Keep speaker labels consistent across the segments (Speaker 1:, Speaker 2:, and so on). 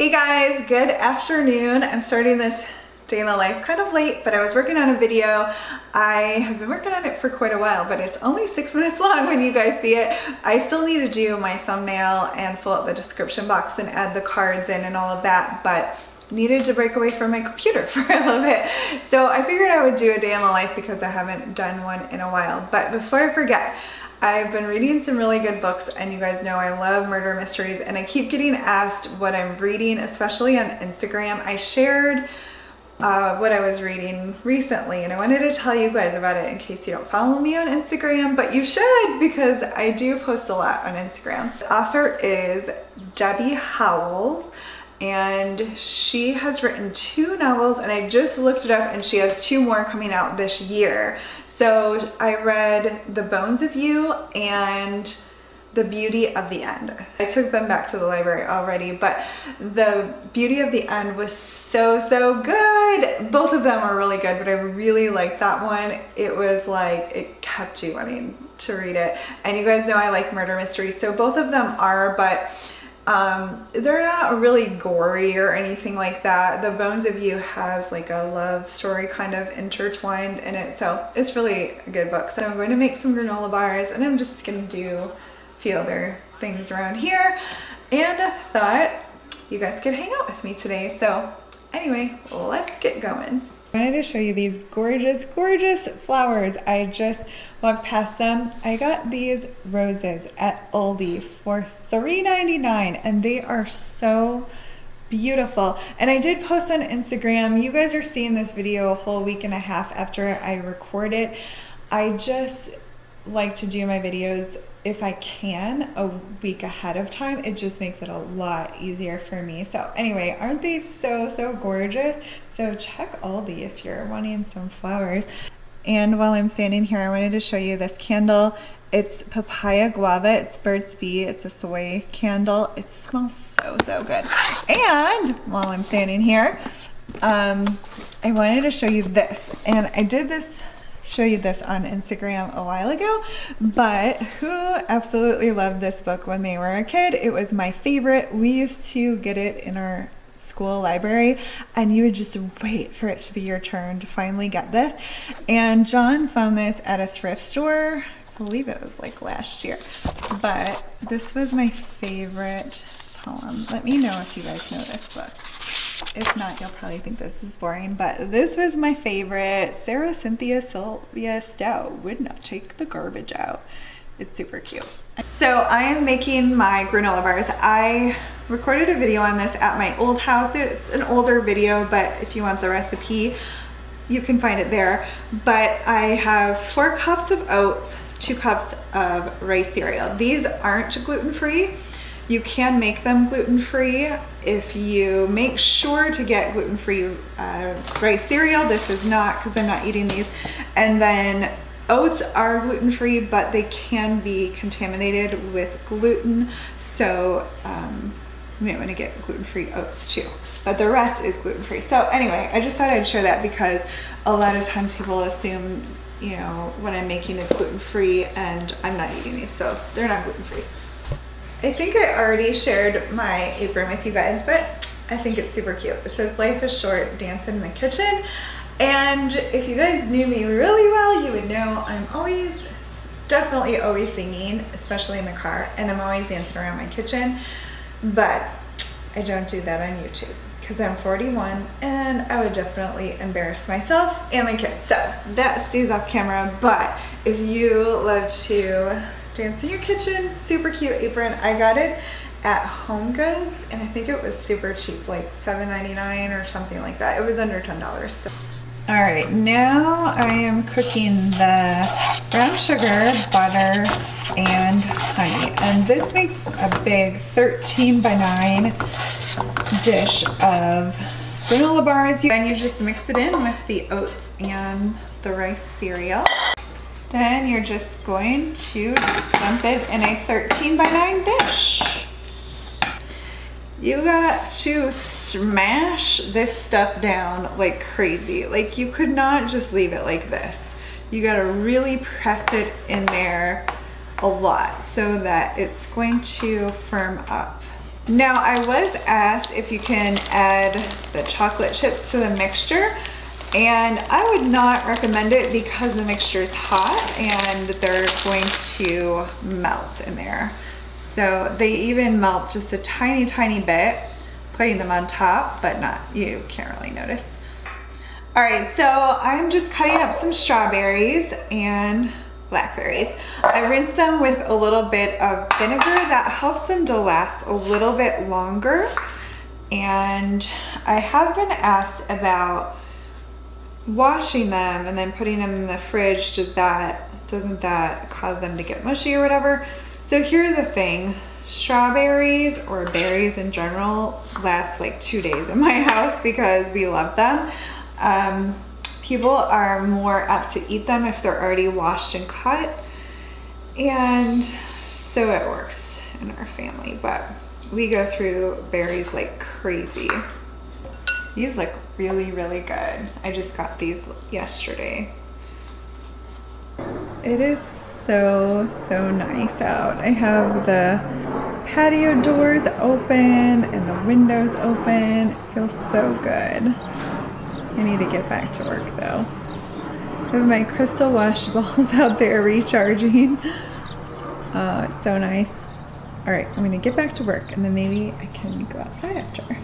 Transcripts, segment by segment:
Speaker 1: Hey guys, good afternoon. I'm starting this day in the life kind of late, but I was working on a video. I have been working on it for quite a while, but it's only six minutes long when you guys see it. I still need to do my thumbnail and fill out the description box and add the cards in and all of that, but needed to break away from my computer for a little bit. So I figured I would do a day in the life because I haven't done one in a while. But before I forget, I've been reading some really good books and you guys know I love murder mysteries and I keep getting asked what I'm reading, especially on Instagram. I shared uh, what I was reading recently and I wanted to tell you guys about it in case you don't follow me on Instagram, but you should because I do post a lot on Instagram. The author is Debbie Howells and she has written two novels and I just looked it up and she has two more coming out this year. So I read The Bones of You and The Beauty of the End. I took them back to the library already, but The Beauty of the End was so, so good. Both of them are really good, but I really liked that one. It was like, it kept you wanting to read it. And you guys know I like murder mysteries, so both of them are, but um, they're not really gory or anything like that. The Bones of You has like a love story kind of intertwined in it. So it's really a good book. So I'm going to make some granola bars and I'm just going to do a few other things around here. And I thought you guys could hang out with me today. So anyway, let's get going. I wanted to show you these gorgeous, gorgeous flowers. I just walked past them. I got these roses at Aldi for $3.99 and they are so beautiful. And I did post on Instagram. You guys are seeing this video a whole week and a half after I record it. I just like to do my videos if I can a week ahead of time, it just makes it a lot easier for me. So anyway, aren't they so, so gorgeous? So check Aldi if you're wanting some flowers. And while I'm standing here, I wanted to show you this candle. It's papaya guava, it's Bird's Bee, it's a soy candle. It smells so, so good. And while I'm standing here, um, I wanted to show you this. And I did this show you this on Instagram a while ago, but who absolutely loved this book when they were a kid? It was my favorite. We used to get it in our school library and you would just wait for it to be your turn to finally get this. And John found this at a thrift store. I believe it was like last year, but this was my favorite poem. Let me know if you guys know this book. If not, you'll probably think this is boring, but this was my favorite. Sarah Cynthia Sylvia Stout would not take the garbage out. It's super cute. So I am making my granola bars. I recorded a video on this at my old house. It's an older video, but if you want the recipe, you can find it there. But I have four cups of oats, two cups of rice cereal. These aren't gluten-free. You can make them gluten-free if you make sure to get gluten-free uh, rice cereal. This is not because I'm not eating these. And then oats are gluten-free, but they can be contaminated with gluten. So um, you might want to get gluten-free oats too. But the rest is gluten-free. So anyway, I just thought I'd share that because a lot of times people assume, you know, what I'm making is gluten-free and I'm not eating these, so they're not gluten-free. I think I already shared my apron with you guys, but I think it's super cute. It says, life is short, dance in the kitchen. And if you guys knew me really well, you would know I'm always, definitely always singing, especially in the car, and I'm always dancing around my kitchen. But I don't do that on YouTube because I'm 41 and I would definitely embarrass myself and my kids. So that stays off camera, but if you love to dance in your kitchen. Super cute apron. I got it at Home Goods and I think it was super cheap, like $7.99 or something like that. It was under $10. So. All right, now I am cooking the brown sugar, butter, and honey. And this makes a big 13 by 9 dish of granola bars. And you just mix it in with the oats and the rice cereal. Then you're just going to dump it in a 13 by 9 dish. You got to smash this stuff down like crazy. Like you could not just leave it like this. You gotta really press it in there a lot so that it's going to firm up. Now I was asked if you can add the chocolate chips to the mixture and I would not recommend it because the mixture is hot and they're going to melt in there. So they even melt just a tiny, tiny bit, putting them on top, but not, you can't really notice. All right, so I'm just cutting up some strawberries and blackberries. I rinse them with a little bit of vinegar that helps them to last a little bit longer. And I have been asked about washing them and then putting them in the fridge, does that, doesn't that cause them to get mushy or whatever? So here's the thing, strawberries or berries in general last like two days in my house because we love them. Um, people are more apt to eat them if they're already washed and cut. And so it works in our family, but we go through berries like crazy. These look really, really good. I just got these yesterday. It is so, so nice out. I have the patio doors open and the windows open. It feels so good. I need to get back to work though. I have my crystal wash balls out there recharging. Uh, it's so nice. All right, I'm gonna get back to work and then maybe I can go outside after.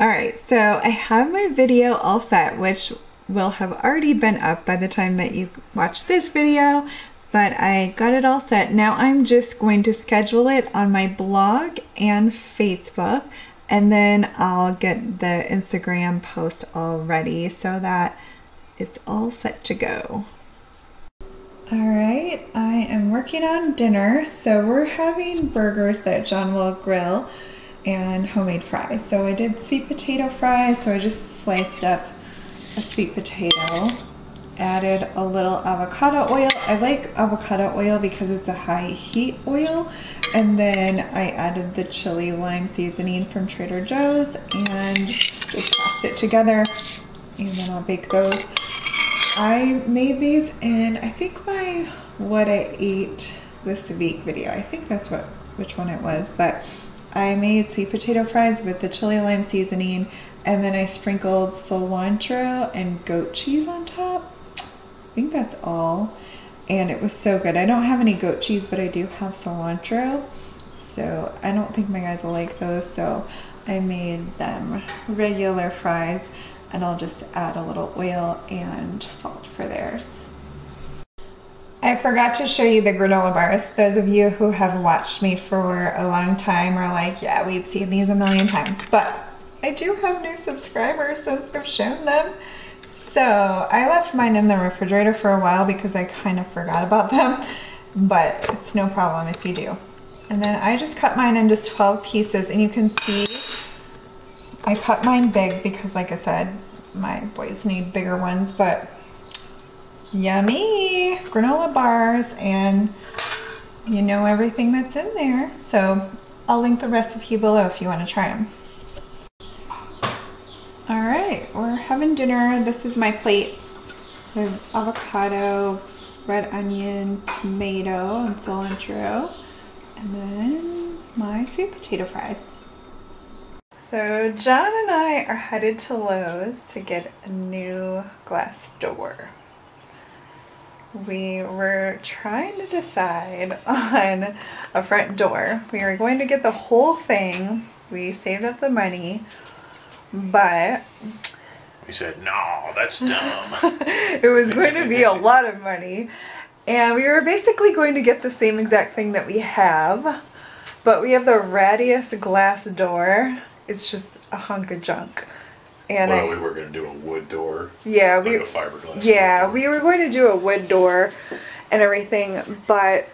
Speaker 1: All right, so I have my video all set, which will have already been up by the time that you watch this video, but I got it all set. Now I'm just going to schedule it on my blog and Facebook, and then I'll get the Instagram post all ready so that it's all set to go. All right, I am working on dinner. So we're having burgers that John will grill and homemade fries. So I did sweet potato fries, so I just sliced up a sweet potato, added a little avocado oil. I like avocado oil because it's a high heat oil. And then I added the chili lime seasoning from Trader Joe's and just tossed it together. And then I'll bake those. I made these in, I think my what I ate this week video. I think that's what which one it was, but I made sweet potato fries with the chili lime seasoning and then I sprinkled cilantro and goat cheese on top. I think that's all. And it was so good. I don't have any goat cheese, but I do have cilantro. So I don't think my guys will like those. So I made them regular fries and I'll just add a little oil and salt for theirs. I forgot to show you the granola bars. Those of you who have watched me for a long time are like, yeah, we've seen these a million times. But I do have new subscribers since I've shown them. So I left mine in the refrigerator for a while because I kind of forgot about them. But it's no problem if you do. And then I just cut mine into 12 pieces and you can see I cut mine big because like I said, my boys need bigger ones, but yummy granola bars and you know everything that's in there. So I'll link the recipe below if you want to try them. All right, we're having dinner. This is my plate. Avocado, red onion, tomato, and cilantro. And then my sweet potato fries. So John and I are headed to Lowe's to get a new glass door we were trying to decide on a front door. We were going to get the whole thing. We saved up the money, but
Speaker 2: we said, no, that's dumb.
Speaker 1: it was going to be a lot of money. And we were basically going to get the same exact thing that we have, but we have the Radius glass door. It's just a hunk of junk.
Speaker 2: And well, I, we were going to do a wood door.
Speaker 1: Yeah, we.
Speaker 2: Like a fiberglass.
Speaker 1: Yeah, we were going to do a wood door, and everything, but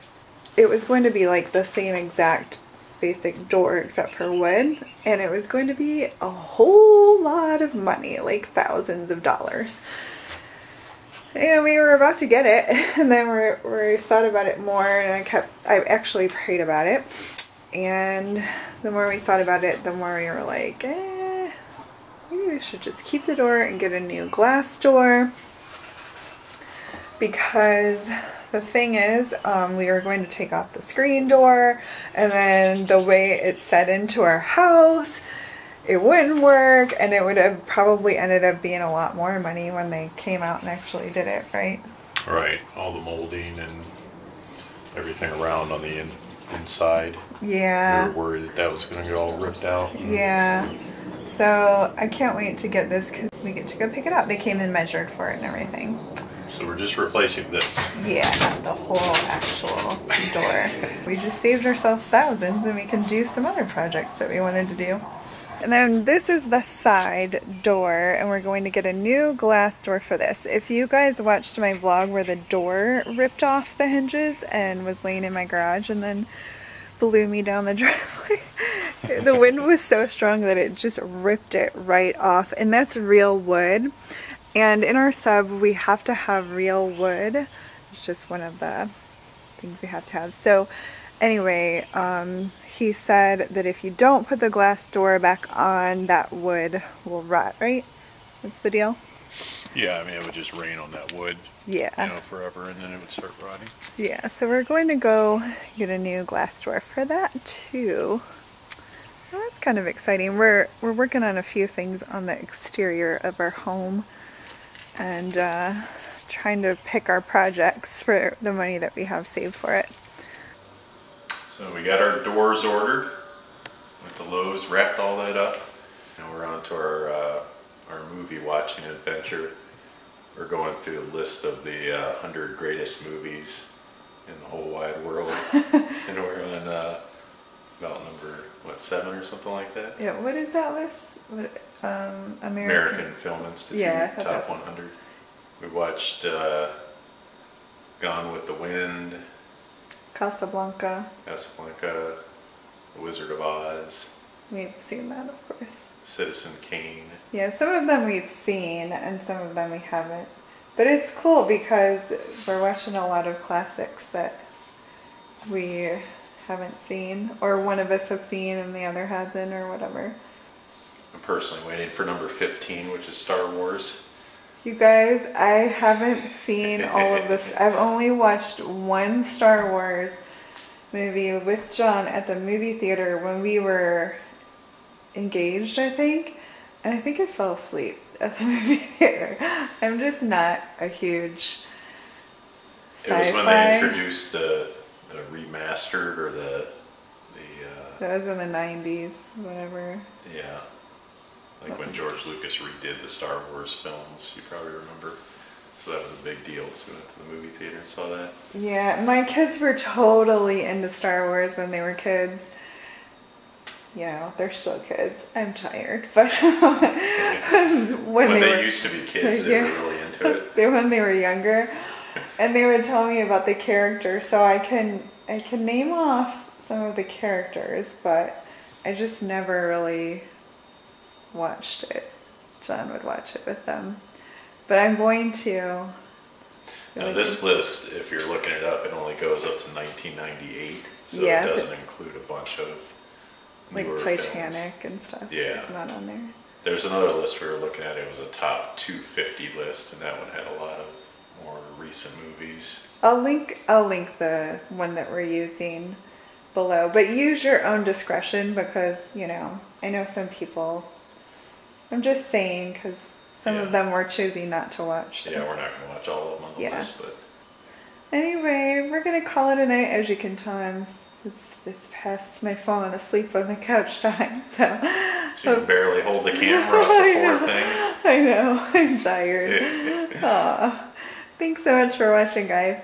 Speaker 1: it was going to be like the same exact basic door except for wood, and it was going to be a whole lot of money, like thousands of dollars. And we were about to get it, and then we we thought about it more, and I kept, I actually prayed about it, and the more we thought about it, the more we were like, eh maybe we should just keep the door and get a new glass door because the thing is, um, we were going to take off the screen door, and then the way it's set into our house, it wouldn't work, and it would have probably ended up being a lot more money when they came out and actually did it, right?
Speaker 2: Right, all the molding and everything around on the in, inside.
Speaker 1: Yeah.
Speaker 2: We were worried that that was going to get all ripped out.
Speaker 1: Yeah. So I can't wait to get this because we get to go pick it up. They came and measured for it and everything.
Speaker 2: So we're just replacing this.
Speaker 1: Yeah, not the whole actual door. we just saved ourselves thousands and we can do some other projects that we wanted to do. And then this is the side door and we're going to get a new glass door for this. If you guys watched my vlog where the door ripped off the hinges and was laying in my garage and then blew me down the driveway. The wind was so strong that it just ripped it right off and that's real wood. And in our sub, we have to have real wood. It's just one of the things we have to have. So anyway, um, he said that if you don't put the glass door back on, that wood will rot, right? That's the deal?
Speaker 2: Yeah, I mean, it would just rain on that wood,
Speaker 1: Yeah.
Speaker 2: you know, forever, and then it would start rotting.
Speaker 1: Yeah, so we're going to go get a new glass door for that too. Well, that's kind of exciting. We're we're working on a few things on the exterior of our home and uh, trying to pick our projects for the money that we have saved for it.
Speaker 2: So we got our doors ordered with the Lowe's, wrapped all that up. Now we're on to our, uh, our movie watching adventure. We're going through a list of the uh, 100 greatest movies in the whole wide world. and we're on uh, about number, what, seven or something like that?
Speaker 1: Yeah, what is that list? What, um, American.
Speaker 2: American Film Institute
Speaker 1: Yeah,
Speaker 2: Top 100. We watched uh, Gone with the Wind,
Speaker 1: Casablanca.
Speaker 2: Casablanca, The Wizard of Oz,
Speaker 1: We've seen that, of course.
Speaker 2: Citizen Kane.
Speaker 1: Yeah, some of them we've seen and some of them we haven't. But it's cool because we're watching a lot of classics that we haven't seen, or one of us has seen and the other hasn't, or whatever.
Speaker 2: I'm personally waiting for number 15, which is Star Wars.
Speaker 1: You guys, I haven't seen all of this. I've only watched one Star Wars movie with John at the movie theater when we were engaged, I think. And I think I fell asleep at the movie theater. I'm just not a huge
Speaker 2: It was when they introduced the, the remastered or the, the uh,
Speaker 1: That was in the 90s, whatever.
Speaker 2: yeah, like when George Lucas redid the Star Wars films, you probably remember. So that was a big deal. So we went to the movie theater and saw that.
Speaker 1: Yeah, my kids were totally into Star Wars when they were kids. Know, they're still kids. I'm tired, but when,
Speaker 2: When,
Speaker 1: they,
Speaker 2: they,
Speaker 1: were
Speaker 2: used to be kids, they
Speaker 1: Yeah.
Speaker 2: were really into it.
Speaker 1: they- when they were younger, and they would tell me about the characters, so I can I can name off some of the characters, but I just never really watched it. John would watch it with them, but I'm going to.
Speaker 2: Now this list, if you're looking it up, it only goes up to 1998, so
Speaker 1: Yeah,
Speaker 2: it doesn't include a bunch of
Speaker 1: like
Speaker 2: newer films.
Speaker 1: Titanic and stuff.
Speaker 2: Yeah.
Speaker 1: it's not on there.
Speaker 2: There's another list we were looking at. It was a top 250 list, and that one had a lot of recent movies.
Speaker 1: I'll link I'll link the one that we're using below, but use your own discretion because you know I know some people. I'm just saying because some of them were choosing not to watch.
Speaker 2: Yeah, we're not going to watch all of them on the
Speaker 1: Yeah.
Speaker 2: list, but
Speaker 1: Anyway, we're gonna call it a night. As you can tell, I'm it's, it's past my falling asleep on the couch time. So
Speaker 2: she can barely hold the camera up
Speaker 1: I know.
Speaker 2: thing.
Speaker 1: I know I'm tired. Aw. Thanks so much for watching, guys.